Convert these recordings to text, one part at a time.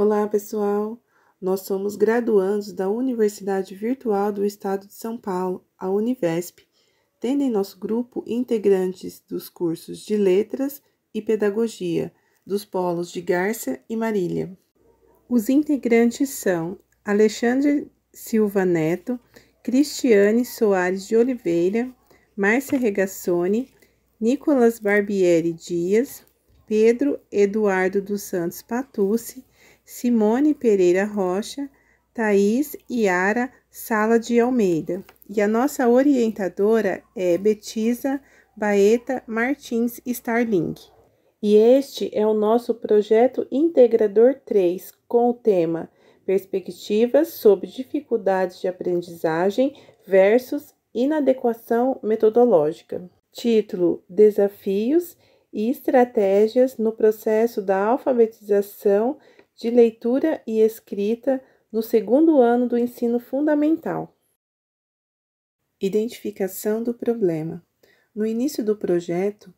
Olá, pessoal! Nós somos graduandos da Universidade Virtual do Estado de São Paulo, a Univesp, tendo em nosso grupo integrantes dos cursos de Letras e Pedagogia, dos polos de Garça e Marília. Os integrantes são Alexandre Silva Neto, Cristiane Soares de Oliveira, Márcia Regassoni, Nicolas Barbieri Dias, Pedro Eduardo dos Santos Patucci, Simone Pereira Rocha, Thaís Yara Sala de Almeida. E a nossa orientadora é Betisa Baeta Martins Starling. E este é o nosso projeto Integrador 3, com o tema Perspectivas sobre dificuldades de aprendizagem versus inadequação metodológica. Título: Desafios e estratégias no processo da alfabetização de leitura e escrita no segundo ano do ensino fundamental. Identificação do problema. No início do projeto,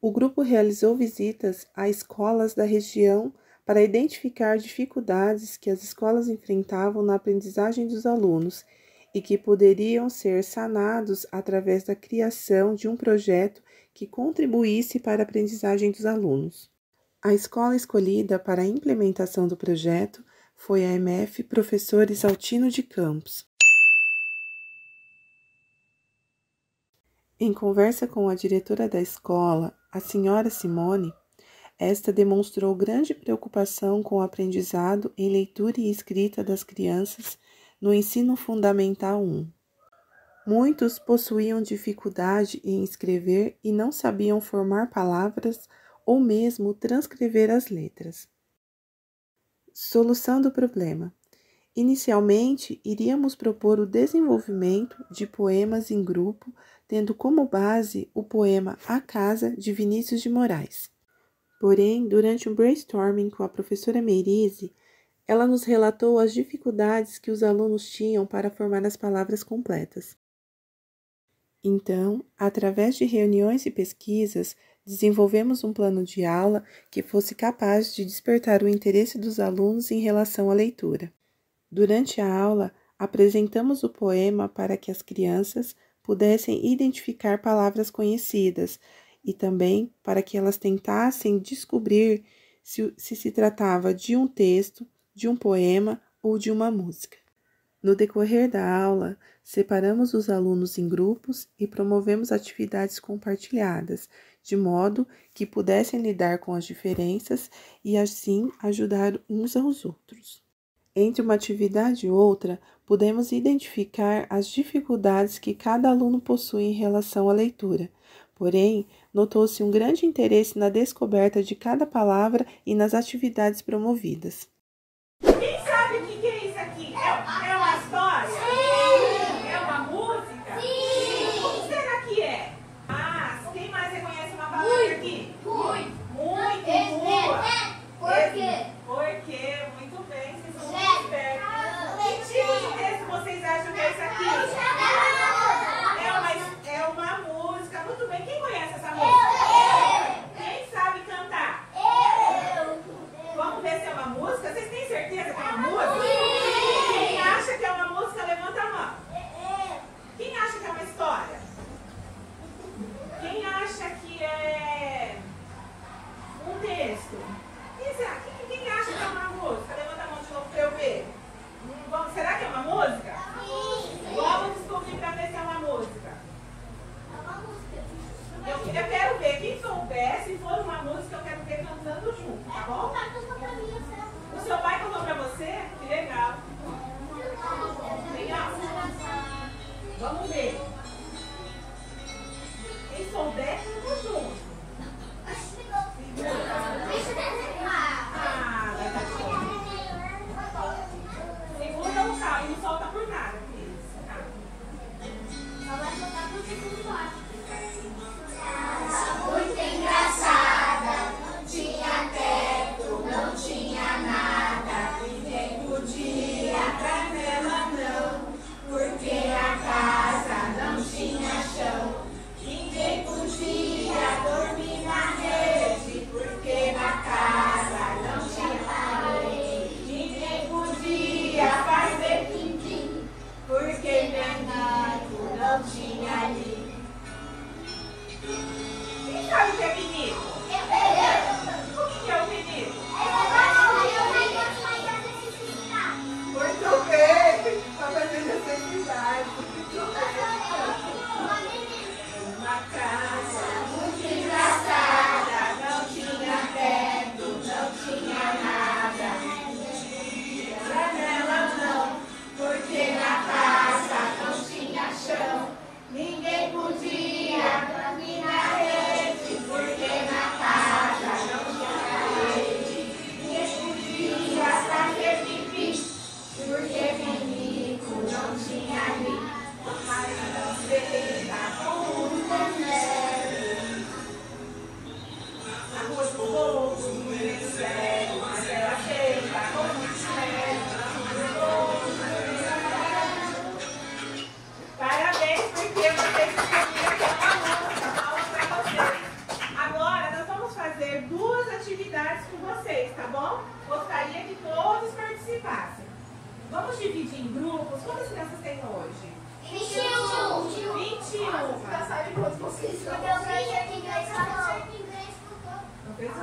o grupo realizou visitas a escolas da região para identificar dificuldades que as escolas enfrentavam na aprendizagem dos alunos e que poderiam ser sanados através da criação de um projeto que contribuísse para a aprendizagem dos alunos. A escola escolhida para a implementação do projeto foi a MF Professor Isaltino de Campos. Em conversa com a diretora da escola, a senhora Simone, esta demonstrou grande preocupação com o aprendizado em leitura e escrita das crianças no ensino fundamental 1. Muitos possuíam dificuldade em escrever e não sabiam formar palavras ou mesmo transcrever as letras. Solução do problema. Inicialmente, iríamos propor o desenvolvimento de poemas em grupo, tendo como base o poema A Casa de Vinícius de Moraes. Porém, durante um brainstorming com a professora Meirize, ela nos relatou as dificuldades que os alunos tinham para formar as palavras completas. Então, através de reuniões e pesquisas, desenvolvemos um plano de aula que fosse capaz de despertar o interesse dos alunos em relação à leitura. Durante a aula, apresentamos o poema para que as crianças pudessem identificar palavras conhecidas e também para que elas tentassem descobrir se, se se tratava de um texto, de um poema ou de uma música. No decorrer da aula, separamos os alunos em grupos e promovemos atividades compartilhadas, de modo que pudessem lidar com as diferenças e assim ajudar uns aos outros. Entre uma atividade e outra, pudemos identificar as dificuldades que cada aluno possui em relação à leitura. Porém, notou-se um grande interesse na descoberta de cada palavra e nas atividades promovidas. Ninguém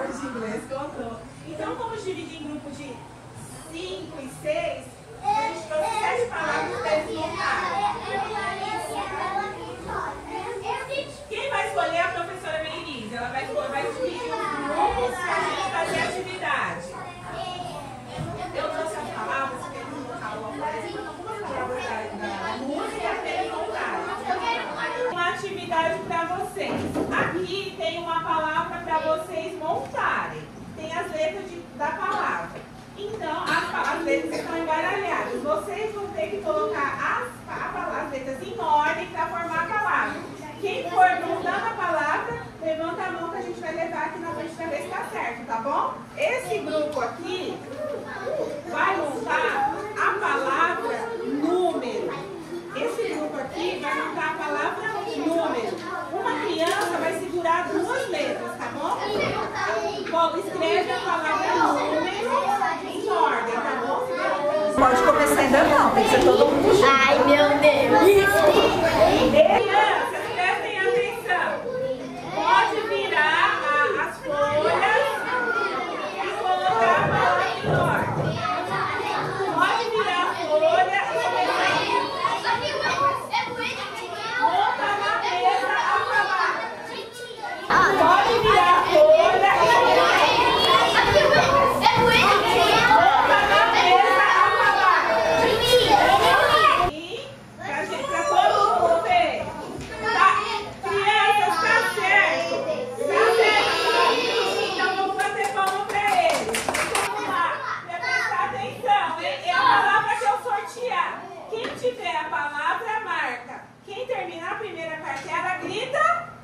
professor de inglês contou. Então vamos dividir em grupo de 5 e 6. A gente trouxe sete palavras para eles montarem. Quem vai escolher é a professora Meirins. Ela vai, vai dividir os grupos para a gente fazer atividade. Eu trouxe que. Uma atividade para vocês. Aqui tem uma palavra para vocês as letras de, da palavra. Então, as, as letras estão embaralhadas. Vocês vão ter que colocar as, as letras em ordem para formar a palavra. Quem for montando a palavra, levanta a mão que a gente vai levar aqui na frente para ver se está certo, tá bom? Esse grupo aqui vai montar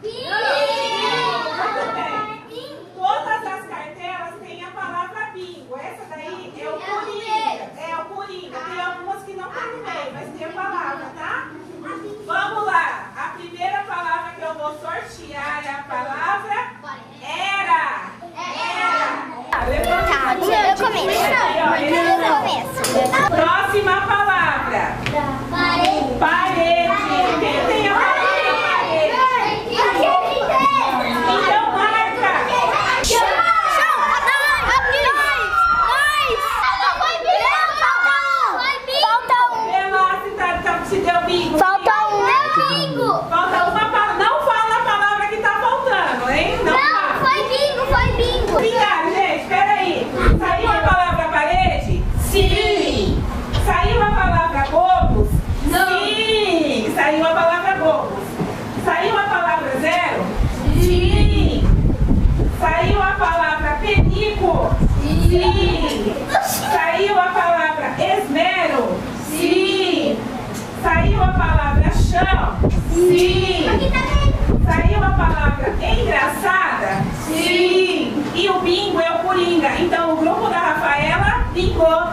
P. Sim. Saiu a palavra engraçada? Sim. E o bingo é o coringa. Então o grupo da Rafaela bingou.